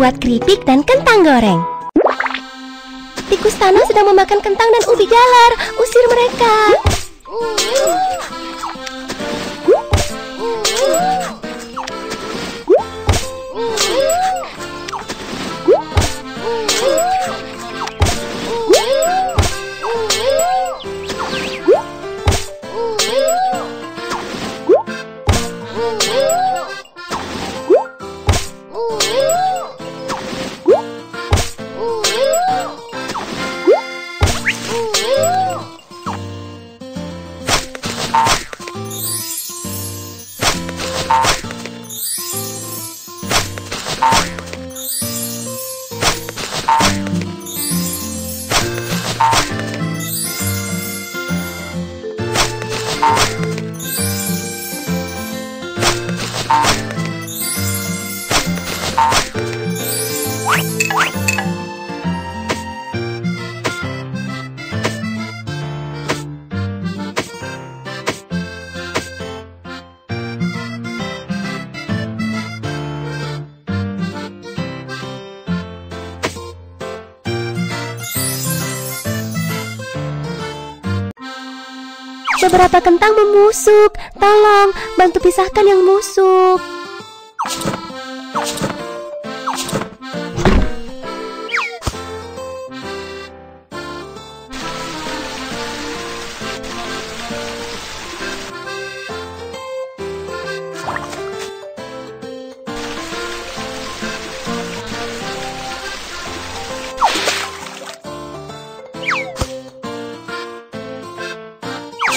membuat keripik dan kentang goreng. Tikus tanah sedang memakan kentang dan ubi jalar. Usir mereka. Beberapa kentang membusuk. Tolong, bantu pisahkan yang busuk.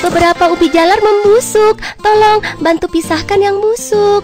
Beberapa ubi jalar membusuk. Tolong bantu pisahkan yang busuk.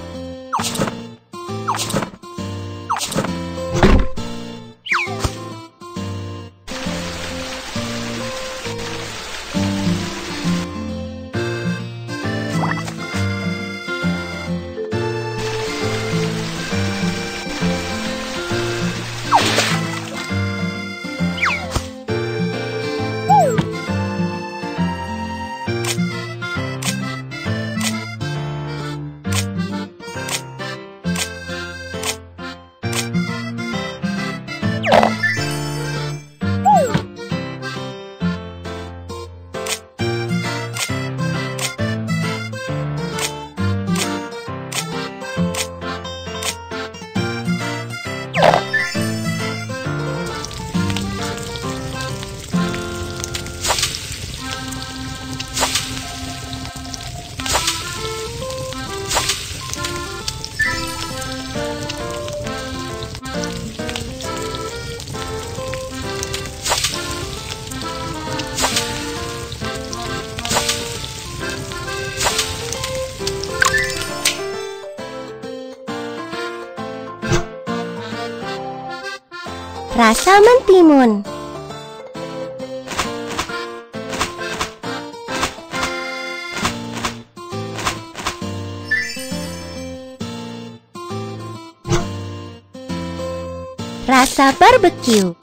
Rasa mentimun. Rasa barbecue